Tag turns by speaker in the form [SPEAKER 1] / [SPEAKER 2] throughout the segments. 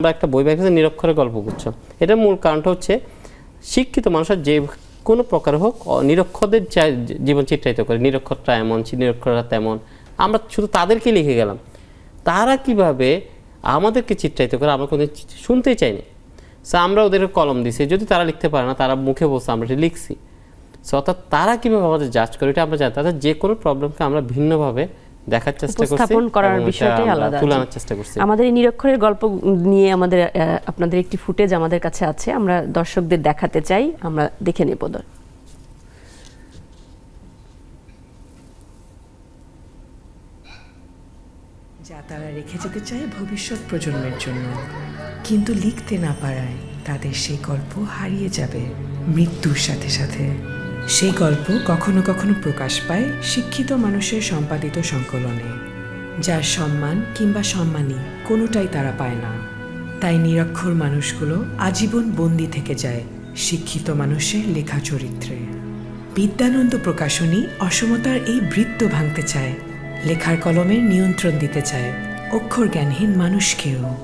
[SPEAKER 1] আমরা একটা বই বাইকেছে নিরক্ষরের গল্প করছ। এটার মূল কারণটা হচ্ছে শিক্ষিত মানুষের যে কোনো প্রকার হোক নিরক্ষরদের জীবন চিত্রায়িত করে। নিরক্ষরটা এমন, নিরক্ষররা তেমন। আমরা শুধু তাদেরকে লিখে গেলাম। তারা কীভাবে আমাদেরকে চিত্রায়িত করে, আমরা কোনো শুনতেই চাইনি। সো আমরা ওদেরকে কলম দিছি। যদি তারা লিখতে পারে না, তারা মুখে বসে আমরা এটা লিখছি। সো অর্থাৎ তারা কীভাবে আমাদের জাজ করে, এটা আমরা জানি তাদের যে কোনো প্রবলেমকে আমরা ভিন্নভাবে দেখার চেষ্টা করছি।
[SPEAKER 2] উপস্থাপন করার বিষয়টাই আলাদা
[SPEAKER 1] তুলে
[SPEAKER 2] আছে।
[SPEAKER 1] আনার চেষ্টা করছি।
[SPEAKER 2] আমাদের এই নিরক্ষরের গল্প নিয়ে আমাদের আপনাদের একটি ফুটেজ আমাদের কাছে আছে। আমরা দর্শকদের দেখাতে চাই। আমরা দেখে নেব
[SPEAKER 3] যা তারা রেখে যেতে চায় ভবিষ্যৎ প্রজন্মের জন্য কিন্তু লিখতে না পারায় তাদের সেই গল্প হারিয়ে যাবে মৃত্যুর সাথে সাথে। সেই গল্প কখনো কখনো প্রকাশ পায় শিক্ষিত মানুষের সম্পাদিত সংকলনে, যার সম্মান কিংবা সম্মানী কোনোটাই তারা পায় না। তাই নিরক্ষর মানুষগুলো আজীবন বন্দি থেকে যায় শিক্ষিত মানুষের লেখা চরিত্রে। বিদ্যানন্দ প্রকাশনী অসমতার এই বৃত্ত ভাঙতে চায়, লেখার কলমের নিয়ন্ত্রণ দিতে চায় অক্ষর জ্ঞানহীন মানুষকেও।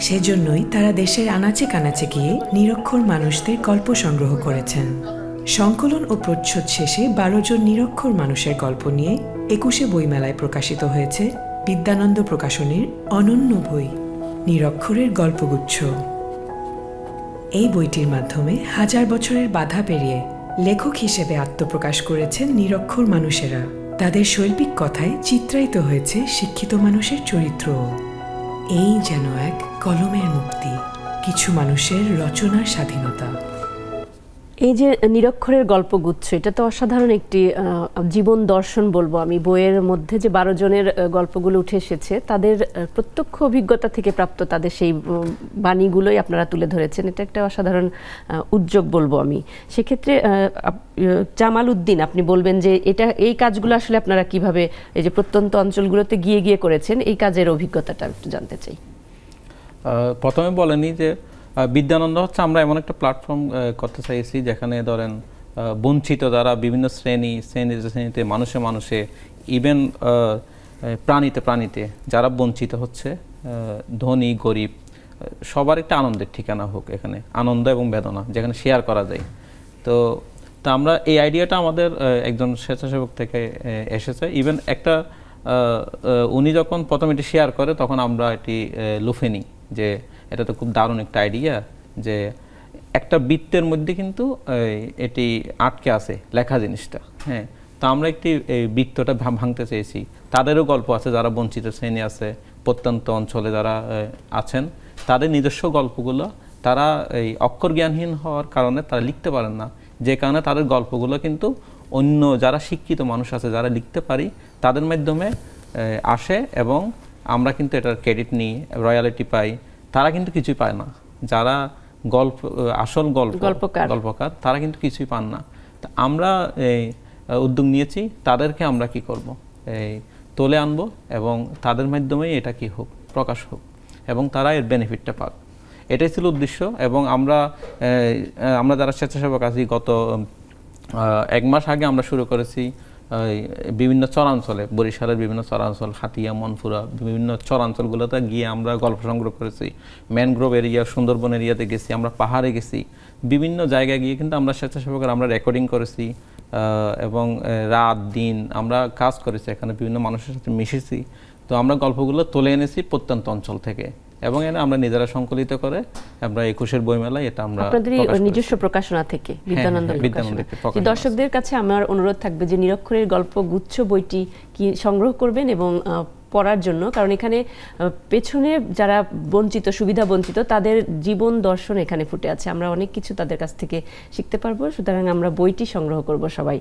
[SPEAKER 3] সেজন্যই তারা দেশের আনাচে কানাচে গিয়ে নিরক্ষর মানুষদের গল্প সংগ্রহ করেছেন। সংকলন ও প্রচ্ছদ শেষে বারো জন নিরক্ষর মানুষের গল্প নিয়ে একুশে বইমেলায় প্রকাশিত হয়েছে বিদ্যানন্দ প্রকাশনীর অনন্য বই, নিরক্ষরের গল্পগুচ্ছ। এই বইটির মাধ্যমে হাজার বছরের বাধা পেরিয়ে লেখক হিসেবে আত্মপ্রকাশ করেছেন নিরক্ষর মানুষেরা। তাদের শৈল্পিক কথায় চিত্রায়িত হয়েছে শিক্ষিত মানুষের চরিত্র এই যেন এক কলমের মুক্তি, কিছু মানুষের রচনার স্বাধীনতা।
[SPEAKER 2] এই যে নিরক্ষরের গল্পগুচ্ছ, এটা তো অসাধারণ একটি জীবন দর্শন বলব আমি। বইয়ের মধ্যে যে বারো জনের গল্পগুলো উঠে এসেছে, তাদের প্রত্যক্ষ অভিজ্ঞতা থেকে প্রাপ্ত তাদের সেই বাণীগুলোই আপনারা তুলে ধরেছেন। এটা একটা অসাধারণ উদ্যোগ বলব আমি। সেক্ষেত্রে জামাল উদ্দিন আপনি বলবেন যে এটা, এই কাজগুলো আসলে আপনারা কীভাবে, এই যে প্রত্যন্ত অঞ্চলগুলোতে গিয়ে গিয়ে করেছেন, এই কাজের অভিজ্ঞতাটা একটু জানতে চাই।
[SPEAKER 4] প্রথমে বলেনি যে বিদ্যানন্দ হচ্ছে আমরা এমন একটা প্ল্যাটফর্ম করতে চাইছি যেখানে ধরেন বঞ্চিত যারা বিভিন্ন শ্রেণি শ্রেণি শ্রেণীতে, মানুষে মানুষে ইভেন প্রাণীতে প্রাণীতে যারা বঞ্চিত হচ্ছে ধনী, গরিব সবার একটা আনন্দের ঠিকানা হোক এখানে, আনন্দ এবং বেদনা যেখানে শেয়ার করা যায়। তো, তা আমরা এই আইডিয়াটা আমাদের একজন স্বেচ্ছাসেবক থেকে এসেছে। ইভেন একটা উনি যখন প্রথম এটি শেয়ার করে, তখন আমরা এটি লুফে নিই যে এটা তো খুব দারুণ একটা আইডিয়া যে একটা বৃত্তের মধ্যে কিন্তু এটি আটকে আছে লেখা জিনিসটা হ্যাঁ। তো আমরা একটি, এই, বৃত্তটা ভাঙতে চেয়েছি। তাদেরও গল্প আছে, যারা বঞ্চিত শ্রেণি আছে, প্রত্যন্ত অঞ্চলে যারা আছেন, তাদের নিজস্ব গল্পগুলো, তারা, এই, অক্ষর জ্ঞানহীন হওয়ার কারণে তারা লিখতে পারেন না। যে কারণে তাদের গল্পগুলো কিন্তু অন্য যারা শিক্ষিত মানুষ আছে, যারা লিখতে পারি, তাদের মাধ্যমে আসে এবং আমরা কিন্তু এটার ক্রেডিট নিই রয়্যালিটি পাই তারা কিন্তু কিছুই পায় না। যারা গল্প আসল গল্প
[SPEAKER 2] গল্পকার।
[SPEAKER 4] গল্পকার তারা কিন্তু কিছুই পান না। তা আমরা এই উদ্যোগ নিয়েছি তাদেরকে আমরা কি করব? এই তোলে আনব এবং তাদের মাধ্যমেই এটা কি হোক প্রকাশ হোক এবং তারা এর বেনিফিটটা পাক। এটাই ছিল উদ্দেশ্য এবং আমরা আমরা যারা স্বেচ্ছাসেবক আছি গত এক মাস আগে আমরা শুরু করেছি বিভিন্ন চরাঞ্চলে, বরিশালের বিভিন্ন চরাঞ্চল, হাতিয়া মনপুরা বিভিন্ন চরাঞ্চলগুলোতে গিয়ে আমরা গল্প সংগ্রহ করেছি। ম্যানগ্রোভ এরিয়া, সুন্দরবন এরিয়াতে গেছি, আমরা পাহাড়ে গেছি। বিভিন্ন জায়গায় গিয়ে কিন্তু আমরা স্বেচ্ছাসেবকের আমরা রেকর্ডিং করেছি এবং রাত, দিন আমরা কাজ করেছি। এখানে বিভিন্ন মানুষের সাথে মিশেছি। তো আমরা গল্পগুলো তুলে এনেছি প্রত্যন্ত অঞ্চল থেকে। এবং এনে আমরা নিজেরা সংকলিত করে আমরা একুশের বইমেলায় এটা আমরা
[SPEAKER 2] আপনাদের। নিজস্ব প্রকাশনা থেকে বিদ্যানন্দ
[SPEAKER 4] হ্যাঁ, বিদ্যানন্দ
[SPEAKER 2] প্রকাশনা
[SPEAKER 4] একটি
[SPEAKER 2] যে
[SPEAKER 4] প্রকাশনা
[SPEAKER 2] দর্শকদের কাছে আমার অনুরোধ থাকবে যে নিরক্ষরের গল্প গুচ্ছ বইটি কি সংগ্রহ করবেন এবং পড়ার জন্য কারণ এখানে পেছনে যারা বঞ্চিত সুবিধা বঞ্চিত তাদের জীবন দর্শন এখানে ফুটে আছে। আমরা অনেক কিছু তাদের কাছ থেকে শিখতে পারব সুতরাং আমরা বইটি সংগ্রহ করব সবাই।